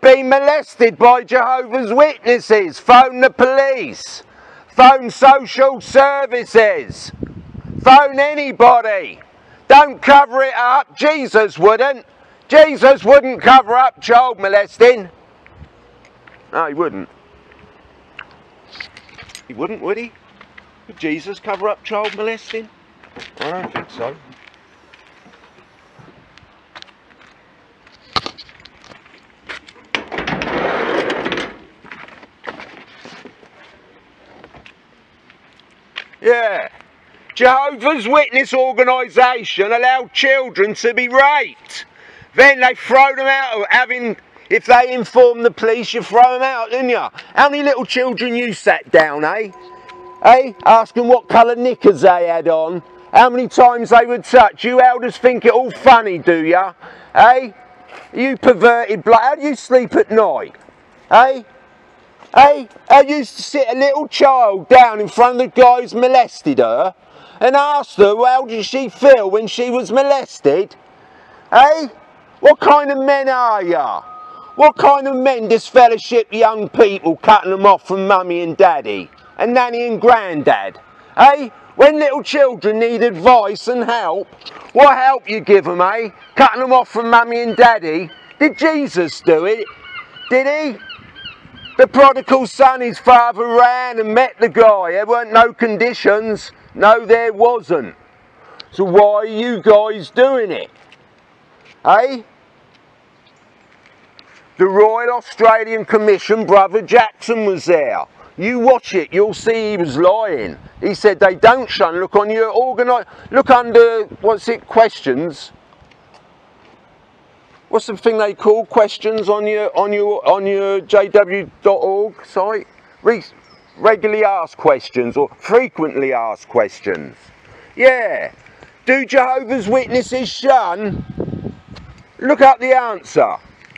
Been molested by Jehovah's Witnesses. Phone the police. Phone social services. Phone anybody. Don't cover it up. Jesus wouldn't. Jesus wouldn't cover up child molesting. No, he wouldn't. He wouldn't, would he? Would Jesus cover up child molesting? I don't think so. Yeah. Jehovah's Witness organisation allowed children to be raped. Then they throw them out of having, if they inform the police, you throw them out, didn't you? How many little children you sat down, eh? Eh? Asking what colour knickers they had on. How many times they would touch. You elders think it all funny, do ya? Eh? You perverted blood. How do you sleep at night? Eh? Hey, I used to sit a little child down in front of the guy who's molested her and asked her how did she feel when she was molested? Hey, what kind of men are ya? What kind of men disfellowship young people cutting them off from mummy and daddy and nanny and granddad? Hey, when little children need advice and help, what help you give them, eh? Cutting them off from mummy and daddy? Did Jesus do it? Did he? The prodigal son, his father ran and met the guy. There weren't no conditions. No, there wasn't. So why are you guys doing it? Eh? The Royal Australian Commission, Brother Jackson was there. You watch it, you'll see he was lying. He said they don't shun. Look on your organise. Look under what's it? Questions what's the thing they call questions on your on your on your jw.org site? Re regularly asked questions or frequently asked questions. Yeah. Do Jehovah's Witnesses shun? Look up the answer.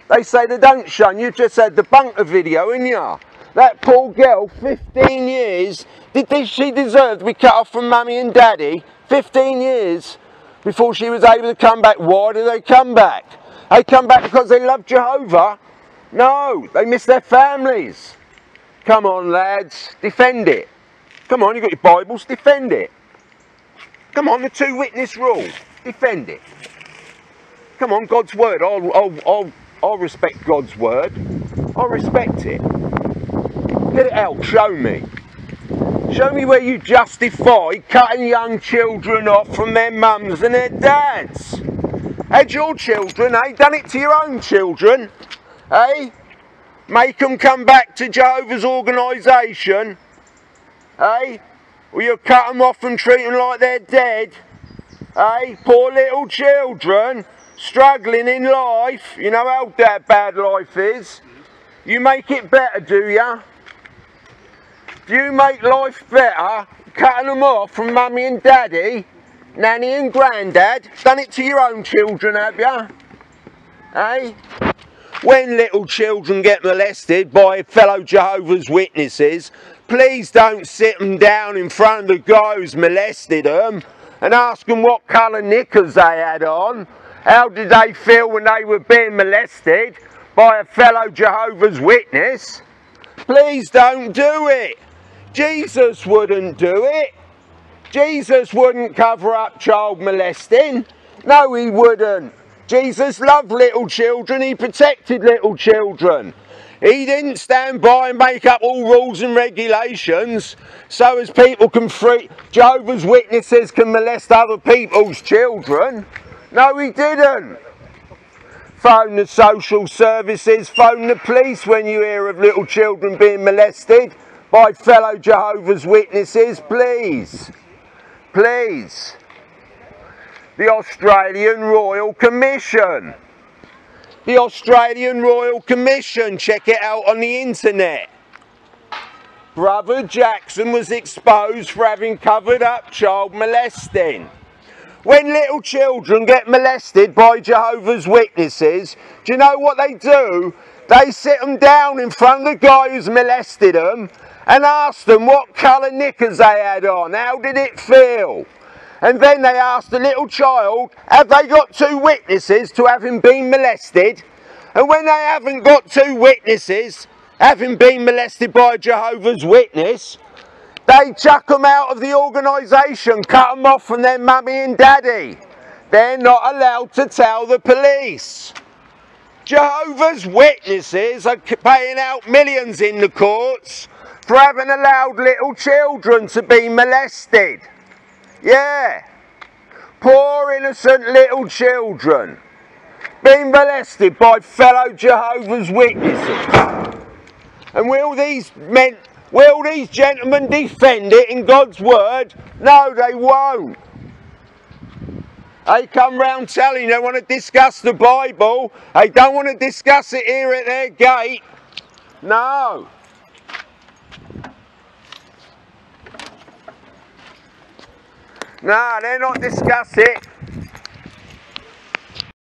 They say they don't shun. You just said the bunker video, in ya? That poor girl, 15 years. Did this she deserve to be cut off from mummy and daddy? 15 years before she was able to come back. Why did they come back? They come back because they love Jehovah? No, they miss their families. Come on, lads, defend it. Come on, you've got your Bibles, defend it. Come on, the two witness rule, defend it. Come on, God's word. I'll, I'll, I'll, I'll respect God's word. I'll respect it. Get it out, show me. Show me where you justify cutting young children off from their mums and their dads. Had your children, eh? Done it to your own children, eh? Make them come back to Jehovah's organisation, eh? Or you cut them off and treat them like they're dead, eh? Poor little children, struggling in life. You know how that bad life is. You make it better, do ya? Do you make life better cutting them off from mummy and daddy? Nanny and Grandad, done it to your own children, have you? Eh? When little children get molested by fellow Jehovah's Witnesses, please don't sit them down in front of the guy who's molested them and ask them what colour knickers they had on. How did they feel when they were being molested by a fellow Jehovah's Witness? Please don't do it. Jesus wouldn't do it. Jesus wouldn't cover up child molesting. No, he wouldn't. Jesus loved little children. He protected little children. He didn't stand by and make up all rules and regulations so as people can free, Jehovah's Witnesses can molest other people's children. No, he didn't. Phone the social services, phone the police when you hear of little children being molested by fellow Jehovah's Witnesses, please please. The Australian Royal Commission. The Australian Royal Commission, check it out on the internet. Brother Jackson was exposed for having covered up child molesting. When little children get molested by Jehovah's Witnesses, do you know what they do? They sit them down in front of the guy who's molested them and asked them what colour knickers they had on. How did it feel? And then they asked the little child, have they got two witnesses to having been molested? And when they haven't got two witnesses, having been molested by Jehovah's Witness, they chuck them out of the organisation, cut them off from their mummy and daddy. They're not allowed to tell the police. Jehovah's Witnesses are paying out millions in the courts for having allowed little children to be molested. Yeah. Poor innocent little children being molested by fellow Jehovah's Witnesses. And will these men, will these gentlemen defend it in God's word? No, they won't. They come round telling they want to discuss the Bible. They don't want to discuss it here at their gate. No. No, they're not discuss it.